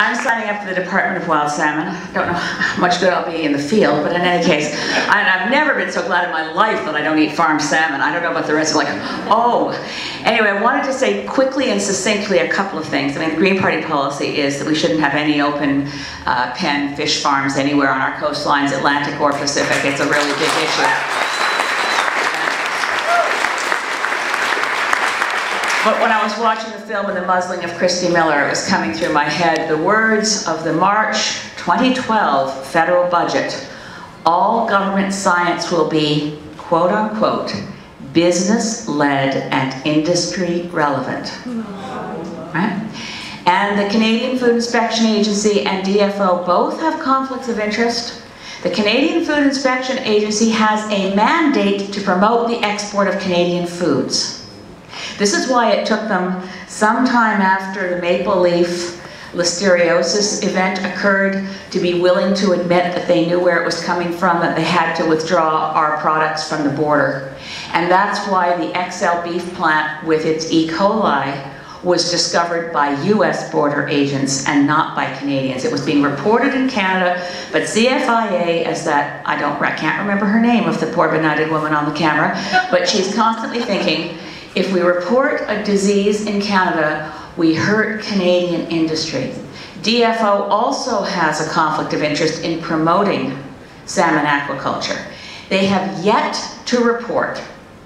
I'm signing up for the Department of Wild Salmon. I don't know how much good I'll be in the field, but in any case, and I've never been so glad in my life that I don't eat farm salmon. I don't know about the rest of like, oh. Anyway, I wanted to say quickly and succinctly a couple of things. I mean, the Green Party policy is that we shouldn't have any open uh, pen fish farms anywhere on our coastlines, Atlantic or Pacific. It's a really big issue. But when I was watching the film and the muzzling of Kristi Miller, it was coming through my head the words of the March 2012 federal budget. All government science will be, quote unquote, business-led and industry-relevant. Right? And the Canadian Food Inspection Agency and DFO both have conflicts of interest. The Canadian Food Inspection Agency has a mandate to promote the export of Canadian foods. This is why it took them some time after the maple leaf listeriosis event occurred to be willing to admit that they knew where it was coming from, that they had to withdraw our products from the border. And that's why the XL beef plant with its E. coli was discovered by US border agents and not by Canadians. It was being reported in Canada, but CFIA, as that, I don't, I can't remember her name of the poor benighted woman on the camera, but she's constantly thinking, if we report a disease in Canada, we hurt Canadian industry. DFO also has a conflict of interest in promoting salmon aquaculture. They have yet to report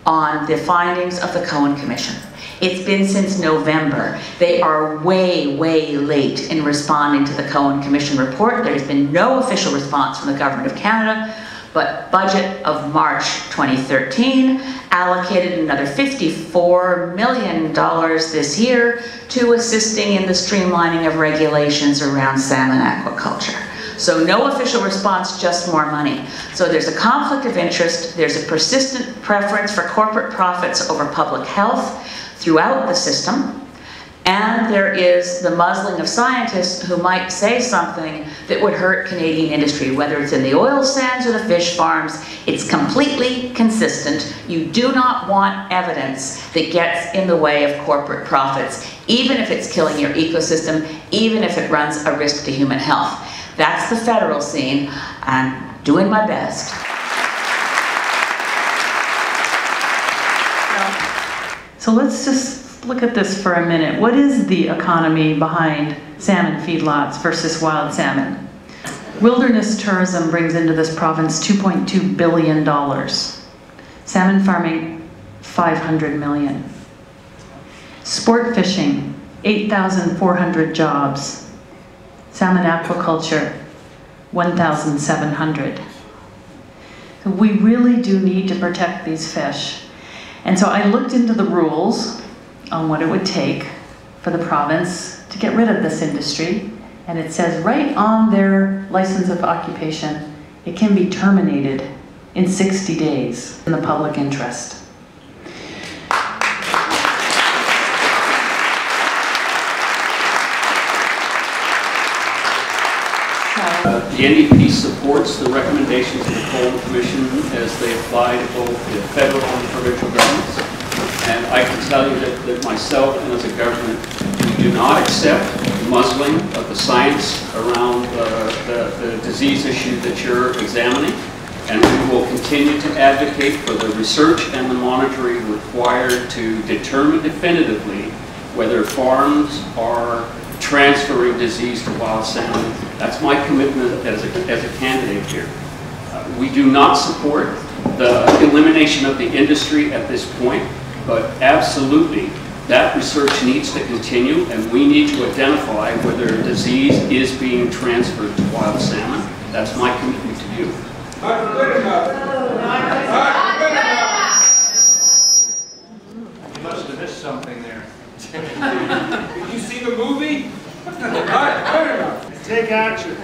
on the findings of the Cohen Commission. It's been since November. They are way, way late in responding to the Cohen Commission report. There has been no official response from the Government of Canada but budget of March 2013 allocated another $54 million this year to assisting in the streamlining of regulations around salmon aquaculture. So no official response, just more money. So there's a conflict of interest, there's a persistent preference for corporate profits over public health throughout the system, and there is the muzzling of scientists who might say something that would hurt Canadian industry, whether it's in the oil sands or the fish farms. It's completely consistent. You do not want evidence that gets in the way of corporate profits, even if it's killing your ecosystem, even if it runs a risk to human health. That's the federal scene. I'm doing my best. So let's just look at this for a minute. What is the economy behind salmon feedlots versus wild salmon? Wilderness tourism brings into this province $2.2 billion. Salmon farming, 500 million. Sport fishing, 8,400 jobs. Salmon aquaculture, 1,700. We really do need to protect these fish. And so I looked into the rules on what it would take for the province to get rid of this industry. And it says right on their license of occupation, it can be terminated in 60 days in the public interest. Uh, the NDP supports the recommendations of the Cohen Commission as they apply to both the federal and provincial governments. And I can tell you that, that myself and as a government, we do not accept muzzling of the science around uh, the, the disease issue that you're examining. And we will continue to advocate for the research and the monitoring required to determine definitively whether farms are transferring disease to wild salmon. That's my commitment as a, as a candidate here. Uh, we do not support the elimination of the industry at this point. But absolutely, that research needs to continue, and we need to identify whether disease is being transferred to wild salmon. That's my commitment to you. Not good enough. Not good enough. You must have missed something there. Did you see the movie? Not good enough. Take action.